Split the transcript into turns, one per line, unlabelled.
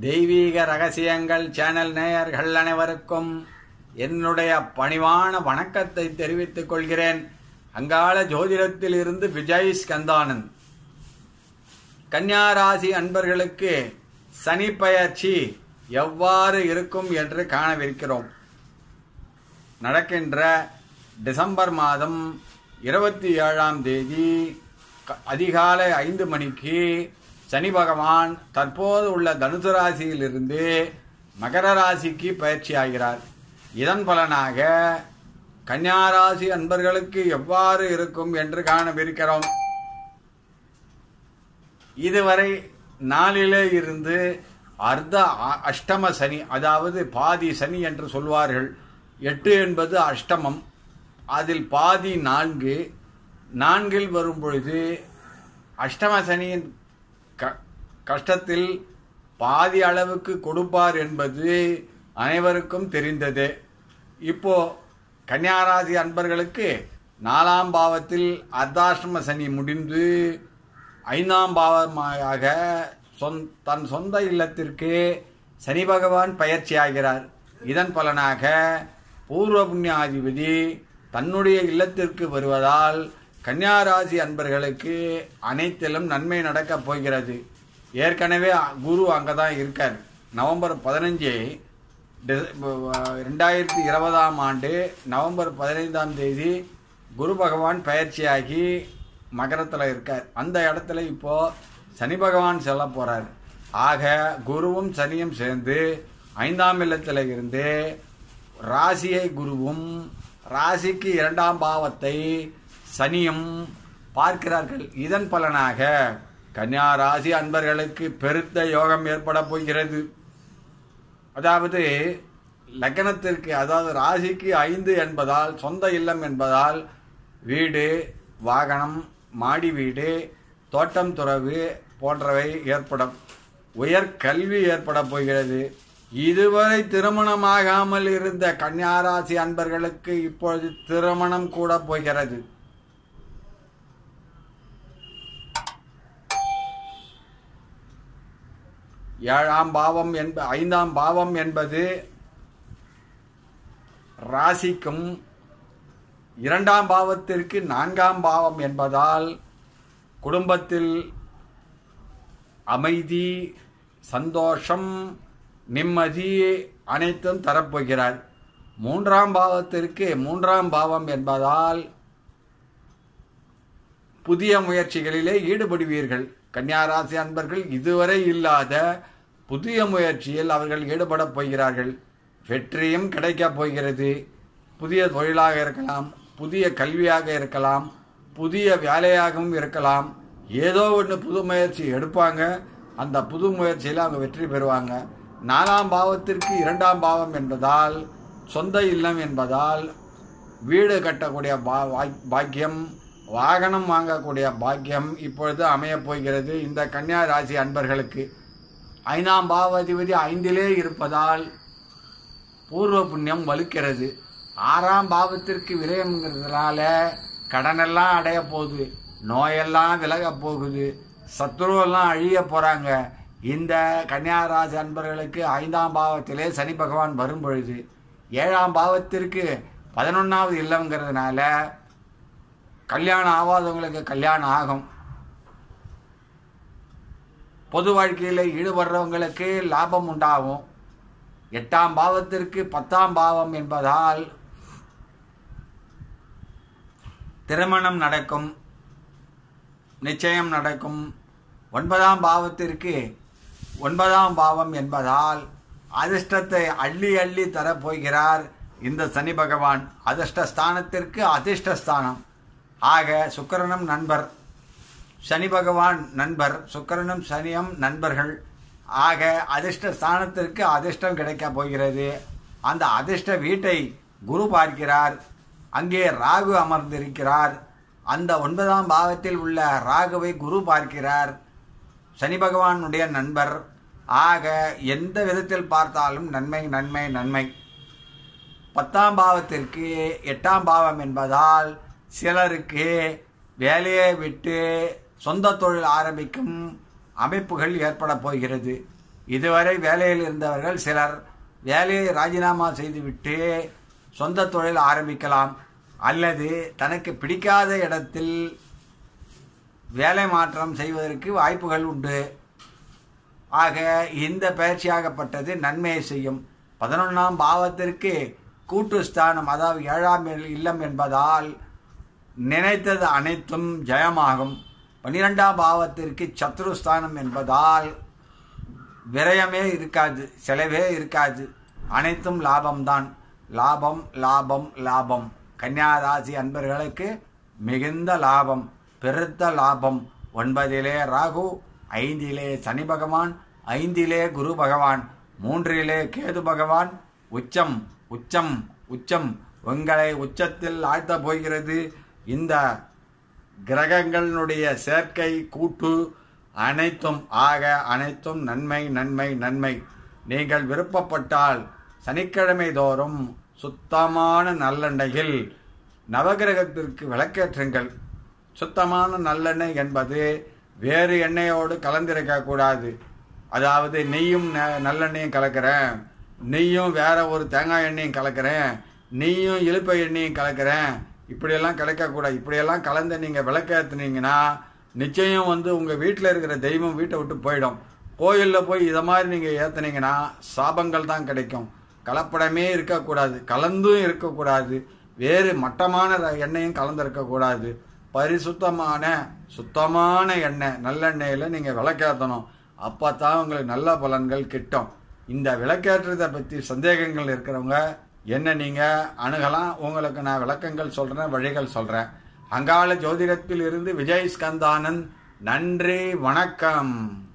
தெய்வீக ரகசியங்கள் சேனல் நேயர்கள் அனைவருக்கும் என்னுடைய பணிவான வணக்கத்தை தெரிவித்துக் கொள்கிறேன். அங்காள ஜோதிடத்தில் இருந்து விஜய் ஸ்கந்தானந்த். கன்னியாராசி அன்பர்களுக்கு சனி பயிற்சி எவ்வாறு இருக்கும் என்று காணவிருக்கிறோம். நடக்கின்ற டிசம்பர் மாதம் இருபத்தி ஏழாம் தேதி க- அதிகாலை ஐந்து மணிக்கு சனி பகவான் தற்போது உள்ள தனுசு ராசியிலிருந்து மகர ராசிக்கு பயிற்சி ஆகிறார். இதன் பலனாக கன்னியாராசி அன்பர்களுக்கு எவ்வாறு இருக்கும் என்று காணவிருக்கிறோம். இதுவரை நாளிலே இருந்து அர்த்த அ- அஷ்டம சனி அதாவது பாதி சனி என்று சொல்வார்கள். எட்டு என்பது அஷ்டமம். அதில் பாதி நான்கு. நான்கில் வரும் பொழுது அஷ்டம சனியின் கஷ்டத்தில் பாதி அளவுக்கு கொடுப்பார் என்பது அனைவருக்கும் தெரிந்தது. இப்போ கன்னியாராசி அன்பர்களுக்கு நாலாம் பாவத்தில் அர்த்தாசிரம சனி முடிந்து ஐந்தாம் பாவமாக சொந் தன் சொந்த இல்லத்திற்கு சனி பகவான் பயிற்சியாகிறார். இதன் பலனாக பூர்வ புண்ணியாதிபதி தன்னுடைய இல்லத்திற்கு வருவதால் கன்னியாராசி அன்பர்களுக்கு அனைத்திலும் நன்மை நடக்கப் போகிறது. ஏற்கனவே குரு அங்கே தான் இருக்கார். நவம்பர் பதினஞ்சு ரெண்டாயிரத்தி இருபதாம் ஆண்டு நவம்பர் பதினைந்தாம் தேதி குரு பகவான் பயிற்சியாகி மகரத்தில் இருக்கார். அந்த இடத்துல இப்போது சனி பகவான் செல்ல போகிறார் ஆக குருவும் சனியும் சேர்ந்து ஐந்தாம் இல்லத்தில் இருந்து ராசியை குருவும் ராசிக்கு இரண்டாம் பாவத்தை சனியும் பார்க்கிறார்கள். இதன் பலனாக கன்னியா ராசி அன்பர்களுக்கு பெருத்த யோகம் ஏற்பட போகிறது. அதாவது லக்னத்திற்கு அதாவது ராசிக்கு ஐந்து என்பதால் சொந்த இல்லம் என்பதால் வீடு வாகனம் மாடி வீடு தோட்டம் துறவு போன்றவை ஏற்படும். உயர் கல்வி ஏற்பட போகிறது. இதுவரை திருமணமாகாமல் இருந்த கன்னியாராசி அன்பர்களுக்கு இப்பொழுது திருமணம் கூட போகிறது. ஏழாம் பாவம் என்ப ஐந்தாம் பாவம் என்பது ராசிக்கும் இரண்டாம் பாவத்திற்கு நான்காம் பாவம் என்பதால் குடும்பத்தில் அமைதி சந்தோஷம் நிம்மதி அனைத்தும் தரப்போகிறார். மூன்றாம் பாவத்திற்கு மூன்றாம் பாவம் என்பதால் புதிய முயற்சிகளிலே ஈடுபடுவீர்கள். கன்னியாராசி அன்பர்கள் இதுவரை இல்லாத புதிய முயற்சியில் அவர்கள் ஈடுபடப் போகிறார்கள். வெற்றியும் கிடைக்கப் போகிறது. புதிய தொழிலாக இருக்கலாம் புதிய கல்வியாக இருக்கலாம் புதிய வேலையாகவும் இருக்கலாம். ஏதோ ஒன்று புது முயற்சி எடுப்பாங்க. அந்த புது முயற்சியில் அவங்க வெற்றி பெறுவாங்க. நாலாம் பாவத்திற்கு இரண்டாம் பாவம் என்பதால் சொந்த இல்லம் என்பதால் வீடு கட்டக்கூடிய பா பாக்கியம் வாகனம் வாங்கக்கூடிய பாக்கியம் இப்பொழுது அமையப் போகிறது. இந்த கன்னியா ராசி அன்பர்களுக்கு ஐந்தாம் பாவாதிபதி ஐந்திலே இருப்பதால் பூர்வ புண்ணியம் வலுக்கிறது. ஆறாம் பாவத்திற்கு விரயம்ங்கிறதுனால கடனெல்லாம் அடைய போகுது. நோயெல்லாம் விலக போகுது. சத்துருவெல்லாம் அழிய போறாங்க. இந்த கன்னியாராசி அன்பர்களுக்கு ஐந்தாம் பாவத்திலே சனி பகவான் வரும் பொழுது ஏழாம் பாவத்திற்கு பதினொன்றாவது இல்லைங்கிறதுனால கல்யாணம் ஆகாதவங்களுக்கு கல்யாணம் ஆகும். பொது வாழ்க்கையில் ஈடுபடுறவங்களுக்கு லாபம் உண்டாகும். எட்டாம் பாவத்திற்கு பத்தாம் பாவம் என்பதால் திருமணம் நடக்கும் நிச்சயம் நடக்கும். ஒன்பதாம் பாவத்திற்கு ஒன்பதாம் பாவம் என்பதால் அதிர்ஷ்டத்தை அள்ளி அள்ளி தரப்போகிறார் இந்த சனி பகவான். அதிர்ஷ்ட ஸ்தானத்திற்கு அதிர்ஷ்ட ஸ்தானம் ஆக சுக்கரனும் நண்பர் சனி பகவான் நண்பர் சுக்கரனும் சனியும் நண்பர்கள். ஆக அதிர்ஷ்ட ஸ்தானத்திற்கு அதிர்ஷ்டம் கிடைக்கப் போகிறது. அந்த அதிர்ஷ்ட வீட்டை குரு பார்க்கிறார். அங்கே ராகு அமர்ந்திருக்கிறார். அந்த ஒன்பதாம் பாவத்தில் உள்ள ராகுவை குரு பார்க்கிறார். சனி பகவானுடைய நண்பர். ஆக எந்த விதத்தில் பார்த்தாலும் நன்மை நன்மை நன்மை. பத்தாம் பாவத்திற்கு எட்டாம் பாவம் என்பதால் சிலருக்கு வேலையை விட்டு சொந்த தொழில் ஆரம்பிக்கும் அமைப்புகள் ஏற்பட போகிறது. இதுவரை வேலையில் இருந்தவர்கள் சிலர் வேலையை ராஜினாமா செய்துவிட்டு சொந்த தொழில் ஆரம்பிக்கலாம். அல்லது தனக்கு பிடிக்காத இடத்தில் வேலை மாற்றம் செய்வதற்கு வாய்ப்புகள் உண்டு. ஆக இந்த பயிற்சியாகப்பட்டது நன்மையை செய்யும். பதினொன்றாம் பாவத்திற்கு கூட்டு ஸ்தானம் அதாவது ஏழாம் இல்லம் என்பதால் நினைத்தது அனைத்தும் ஜெயமாகும். பன்னிரெண்டாம் பாவத்திற்கு சத்ருஸ்தானம் என்பதால் விரயமே இருக்காது செலவே இருக்காது. அனைத்தும் லாபம்தான். லாபம் லாபம் லாபம். கன்னியாராசி அன்பர்களுக்கு மிகுந்த லாபம் பெருத்த லாபம். ஒன்பதிலே ராகு ஐந்திலே சனி பகவான் ஐந்திலே குரு பகவான் மூன்றிலே கேது பகவான். உச்சம் உச்சம் உச்சம். உங்களை உச்சத்தில் ஆழ்த்த போகிறது. இந்த கிரகங்களுடைய சேர்க்கை கூட்டு அனைத்தும் ஆக அனைத்தும் நன்மை நன்மை நன்மை. நீங்கள் விருப்பப்பட்டால் சனிக்கிழமை தோறும் சுத்தமான நல்லெண்ணெயில் நவகிரகத்திற்கு விளக்கேற்றுங்கள். சுத்தமான நல்லெண்ணெய் என்பது வேறு எண்ணெயோடு கலந்திருக்கக்கூடாது அதாவது நெய்யும் ந- நல்லெண்ணெயும் கலக்கிறேன். நெய்யும் வேற ஒரு தேங்காய் எண்ணெயும் கலக்கிறேன். நெய்யும் இழுப்பை எண்ணெயும் கலக்கிறேன். இப்படியெல்லாம் கிடைக்கக்கூடாது. இப்படியெல்லாம் கலந்து நீங்கள் விளக்கேற்றுனீங்கன்னா நிச்சயம் வந்து உங்கள் வீட்டில் இருக்கிற தெய்வம் வீட்டை விட்டு போயிடும். கோயிலில் போய் இதை மாதிரி நீங்கள் ஏற்றுனீங்கன்னா சாபங்கள் தான் கிடைக்கும். கலப்படமே இருக்கக்கூடாது. கலந்தும் இருக்கக்கூடாது. வேறு மட்டமான ர- எண்ணெயும் கலந்துருக்கக்கூடாது. பரிசுத்தமான சுத்தமான எண்ணெய் நல்லெண்ணெயில் நீங்கள் விளக்கேற்றணும் அப்போ தான் உங்களுக்கு நல்ல பலன்கள் கிட்டும். இந்த விளக்கேற்றதை பற்றி சந்தேகங்கள் இருக்கிறவங்க என்ன நீங்கள் அணுகலாம். உங்களுக்கு நான் விளக்கங்கள் சொல்கிறேன் வழிகள் சொல்கிறேன் அங்காள ஜோதிடத்தில் இருந்து விஜய் ஸ்கந்தானந்த் நன்றி வணக்கம்.